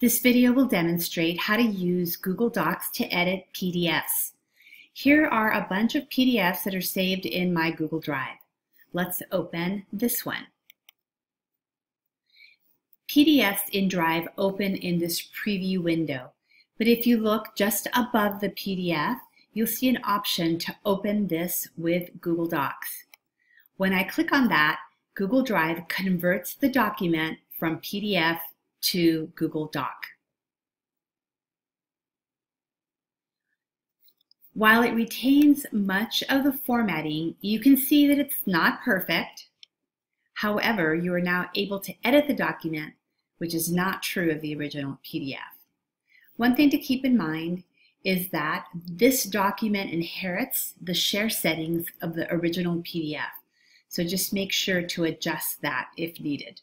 This video will demonstrate how to use Google Docs to edit PDFs. Here are a bunch of PDFs that are saved in my Google Drive. Let's open this one. PDFs in Drive open in this preview window, but if you look just above the PDF, you'll see an option to open this with Google Docs. When I click on that, Google Drive converts the document from PDF to Google Doc. While it retains much of the formatting, you can see that it's not perfect. However, you are now able to edit the document, which is not true of the original PDF. One thing to keep in mind is that this document inherits the share settings of the original PDF. So just make sure to adjust that if needed.